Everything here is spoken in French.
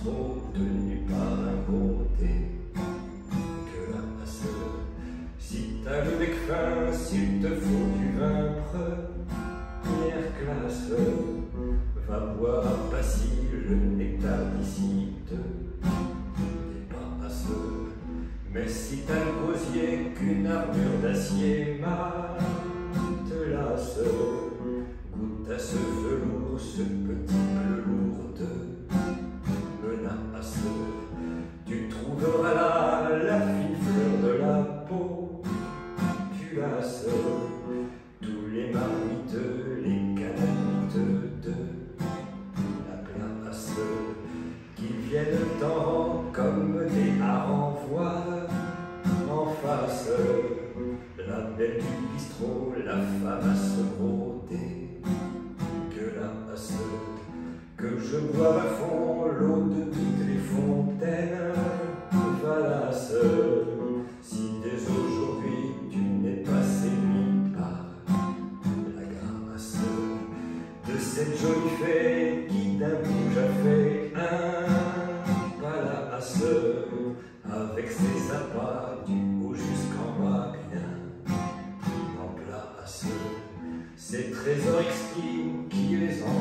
bistrot tenu par un beauté. Que la passe, si t'as le bec fin, s'il te faut du vin première classe, va boire à Passy le nectar d'ici de dépasse. Mais si t'as le gosier qu'une armure d'acier te tous les marmiteux, les calamiteux de la place, qui viennent en comme des harengs en face. La belle du bistrot, la femme à se broder, que la que je bois à fond l'eau de toutes les fontaines, cette jolie fée qui bouge a fait un palace avec ses appâts du haut jusqu'en bas bien en place, ces trésors exquis qui les envahissent